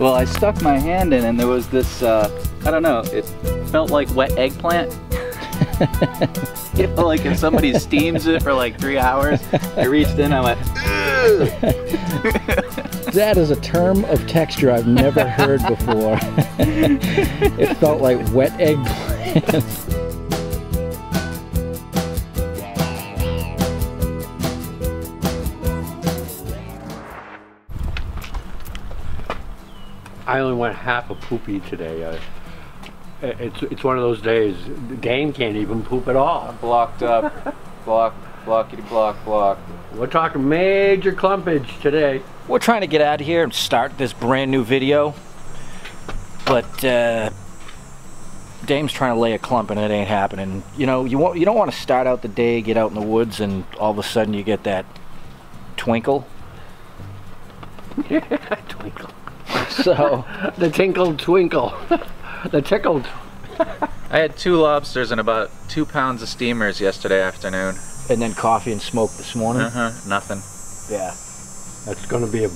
Well, I stuck my hand in and there was this, uh, I don't know, it felt like wet eggplant. you know, like if somebody steams it for like three hours, I reached in, I went, That is a term of texture I've never heard before. it felt like wet eggplant. I only went half a poopy today. Uh, it's it's one of those days. Dame can't even poop at all. blocked up, block, blockity block, block. We're talking major clumpage today. We're trying to get out of here and start this brand new video, but uh, Dame's trying to lay a clump and it ain't happening. You know, you want you don't want to start out the day, get out in the woods, and all of a sudden you get that twinkle. Twinkle. So The tinkle twinkle. the tickled. I had two lobsters and about two pounds of steamers yesterday afternoon. and then coffee and smoke this morning. Uh-huh, nothing. Yeah. That's going to be a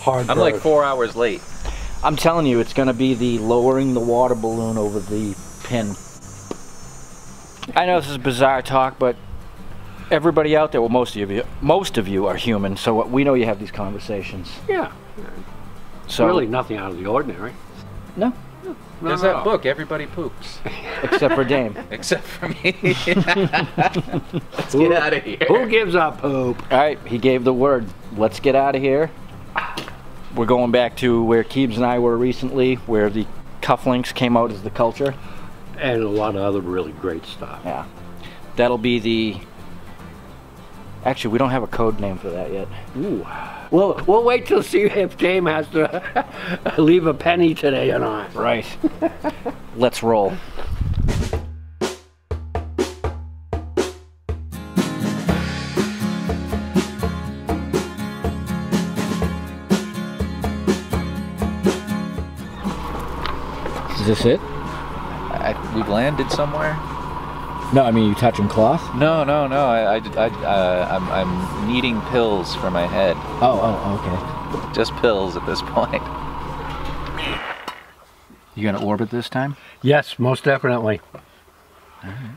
hard. I'm like four hours late. I'm telling you, it's going to be the lowering the water balloon over the pin. I know this is bizarre talk, but everybody out there, well, most of you, most of you are human, so we know you have these conversations. Yeah. So really nothing out of the ordinary. no, No, There's no, that no. book, Everybody Poops. except for Dame. Except for me. Let's get out of here. Who gives up poop? All right, he gave the word. Let's get out of here. We're going back to where Keebs and I were recently, where the cufflinks came out as the culture. And a lot of other really great stuff. Yeah. That'll be the. Actually, we don't have a code name for that yet. Ooh. We'll, we'll wait till see if Dame has to leave a penny today or not. Right. Let's roll. Is this it? I, we've landed somewhere? No, I mean you touching cloth. No, no, no. I, I, I, uh, I'm, I'm needing pills for my head. Oh, oh, okay. Just pills at this point. You gonna orbit this time? Yes, most definitely. All right.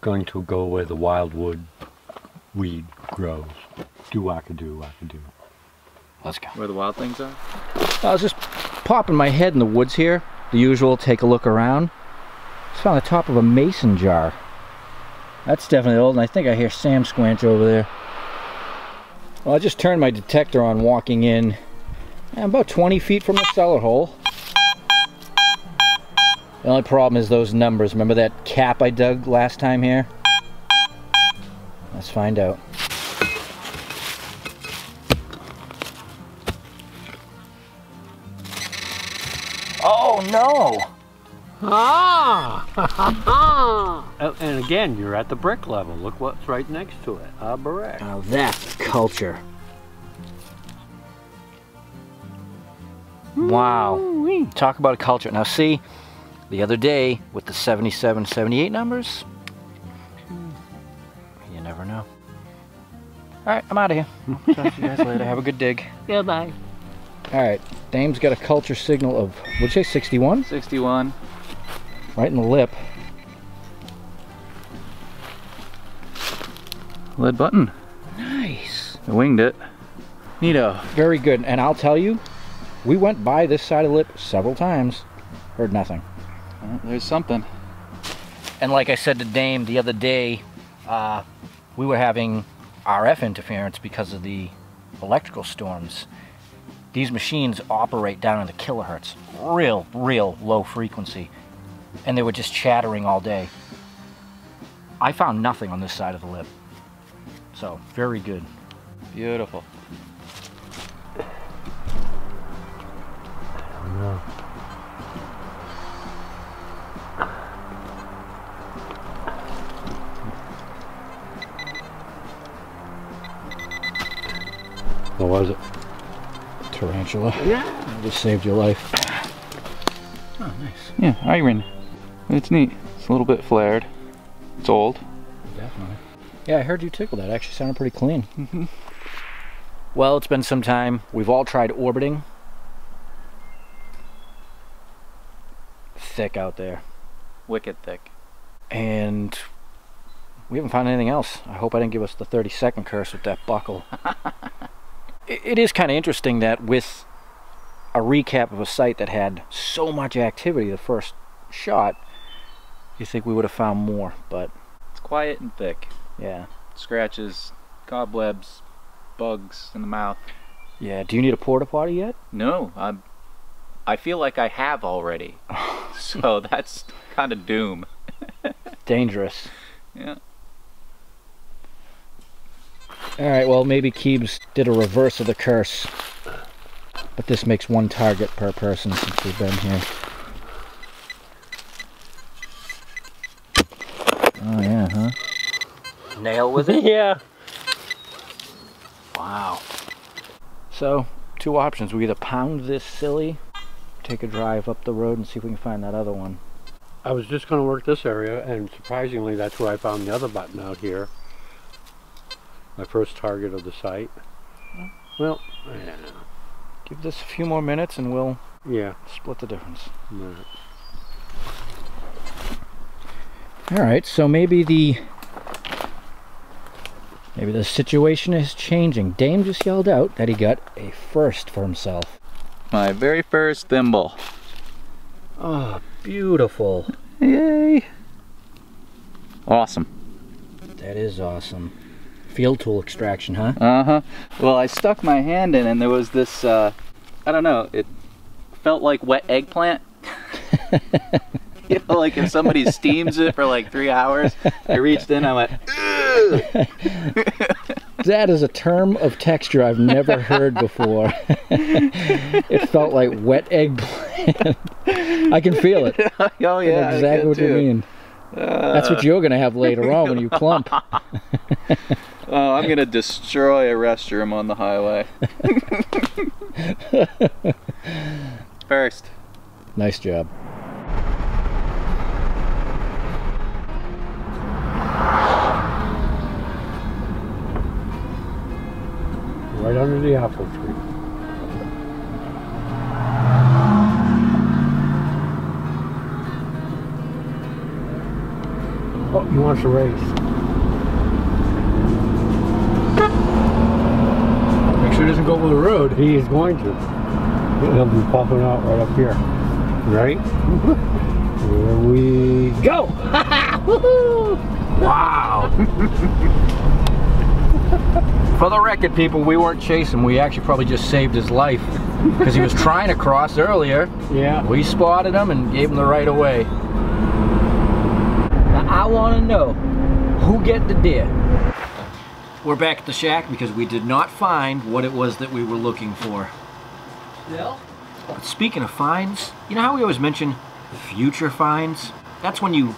Going to go where the wildwood weed grows. Do I could do, I could do. Let's go. Where the wild things are? I was just popping my head in the woods here. The usual, take a look around. Just found the top of a mason jar. That's definitely old, and I think I hear Sam squanch over there. Well, I just turned my detector on walking in. I'm about 20 feet from the cellar hole. The only problem is those numbers. Remember that cap I dug last time here? Let's find out. Oh no! Ah! Uh, and again, you're at the brick level. Look what's right next to it. A brick. Now that's culture. Wow. Talk about a culture. Now see, the other day with the 77, 78 numbers, you never know. All right, I'm out of here. Talk to you guys later. Have a good dig. Goodbye. All right, Dame's got a culture signal of, what'd you say, 61? 61. Right in the lip. Lead button. Nice. I winged it. Neato. Very good. And I'll tell you, we went by this side of the lip several times. Heard nothing. Well, there's something. And like I said to Dame the other day, uh, we were having RF interference because of the electrical storms. These machines operate down in the kilohertz, real, real low frequency, and they were just chattering all day. I found nothing on this side of the lip. So, very good. Beautiful. What was it? Tarantula. Yeah. Just saved your life. Oh, nice. Yeah, iron. It's neat. It's a little bit flared. It's old. Definitely. Yeah, I heard you tickle that. Actually sounded pretty clean. Mm-hmm. Well, it's been some time. We've all tried orbiting. thick out there. Wicked thick. And we haven't found anything else. I hope I didn't give us the 30 second curse with that buckle. it, it is kind of interesting that with a recap of a site that had so much activity the first shot, you think we would have found more, but It's quiet and thick. yeah. Scratches, cobwebs, bugs in the mouth. Yeah, do you need a porta potty yet? No, I'm. I feel like I have already. so that's kind of doom. Dangerous. Yeah. Alright, well, maybe Keebs did a reverse of the curse. But this makes one target per person since we've been here. Nail with it? yeah. Wow. So, two options. We either pound this silly, take a drive up the road and see if we can find that other one. I was just going to work this area, and surprisingly, that's where I found the other button out here. My first target of the site. Well, yeah. Give this a few more minutes and we'll Yeah. split the difference. right. Alright, so maybe the maybe the situation is changing. Dame just yelled out that he got a first for himself. My very first thimble. Oh, beautiful. Yay! Awesome. That is awesome. Field tool extraction, huh? Uh huh. Well, I stuck my hand in and there was this, uh, I don't know, it felt like wet eggplant. you know, like if somebody steams it for like three hours. I reached in, I went! That is a term of texture I've never heard before. it felt like wet eggplant. I can feel it. oh yeah, I exactly what you too. mean. Uh. That's what you're gonna have later on when you clump. Oh, I'm gonna destroy a restroom on the highway. First. Nice job. Under the apple tree. Oh, he wants to race. Make sure he doesn't go over the road. He is going to. He'll be popping out right up here. Right? Here we go! Wow. For the record, people, we weren't chasing. We actually probably just saved his life because he was trying to cross earlier. Yeah. We spotted him and gave him the right of way. Now I want to know who get the deer. We're back at the shack because we did not find what it was that we were looking for. Still? But speaking of finds, you know how we always mention future finds? That's when you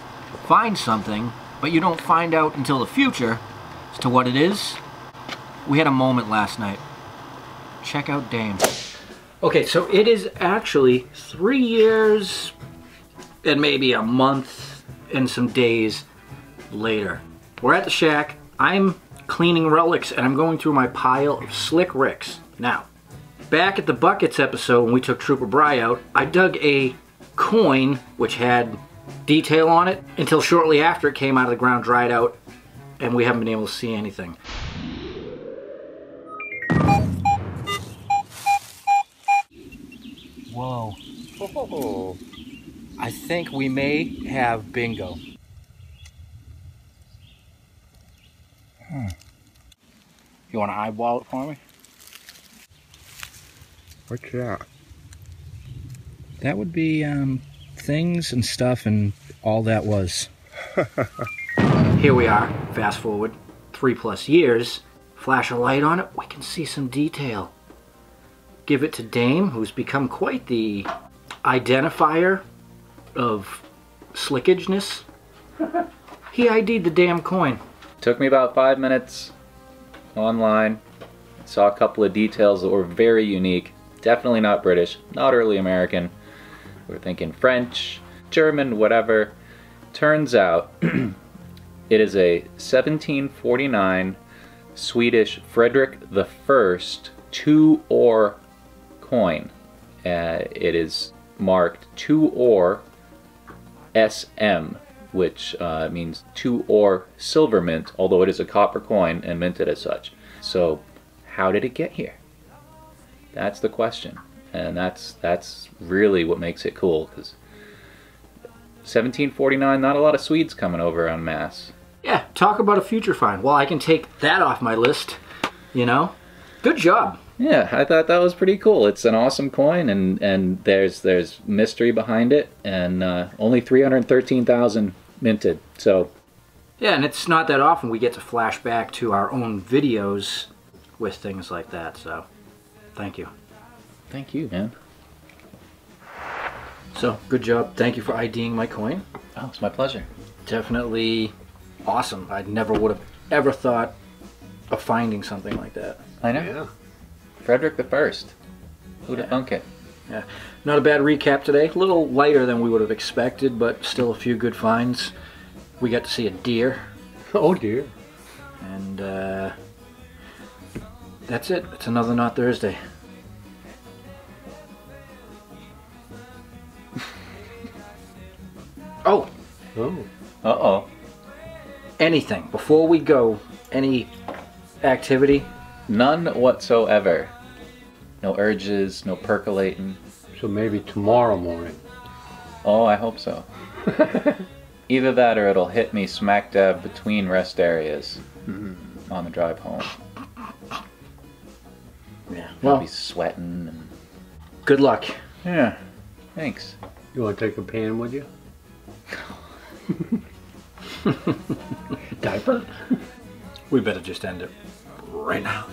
find something, but you don't find out until the future as to what it is. We had a moment last night. Check out Dame. Okay, so it is actually three years and maybe a month and some days later. We're at the shack. I'm cleaning relics and I'm going through my pile of slick ricks. Now, back at the buckets episode when we took Trooper Bry out, I dug a coin which had detail on it until shortly after it came out of the ground, dried out, and we haven't been able to see anything. Oh. I think we may have bingo. Hmm. You want to eyeball it for me? What's that? That would be um, things and stuff and all that was. Here we are, fast forward three plus years. Flash a light on it, we can see some detail. Give it to Dame, who's become quite the identifier of slickageness. he ID'd the damn coin. Took me about five minutes online. Saw a couple of details that were very unique. Definitely not British, not early American. We're thinking French, German, whatever. Turns out it is a 1749 Swedish Frederick I two ore coin. Uh, it is marked two ore SM, which uh, means two ore silver mint, although it is a copper coin and minted as such. So, how did it get here? That's the question, and that's that's really what makes it cool because 1749, not a lot of Swedes coming over en masse. Yeah, talk about a future find. Well, I can take that off my list. You know, good job. Yeah, I thought that was pretty cool. It's an awesome coin, and and there's there's mystery behind it, and uh, only 313,000 minted. So Yeah, and it's not that often we get to flash back to our own videos with things like that. So, thank you. thank you, man. So, good job. Thank you for IDing my coin. Oh, it's my pleasure. Definitely awesome. I never would have ever thought of finding something like that. I know. Yeah. Frederick the First. Who'd have Yeah. thunk it? Yeah. Not a bad recap today. A little lighter than we would have expected, but still a few good finds. We got to see a deer, Oh dear. and uh, that's it. It's another Not Thursday. oh, Oh. Uh oh. anything before we go? Any activity? None whatsoever. No urges, no percolating. So maybe tomorrow morning. Oh, I hope so. Either that or it'll hit me smack dab between rest areas mm-hmm. on the drive home. Yeah. I'll Well, be sweating and. good luck. Yeah. Thanks. You want to take a pan with you? Diaper? We better just end it right now.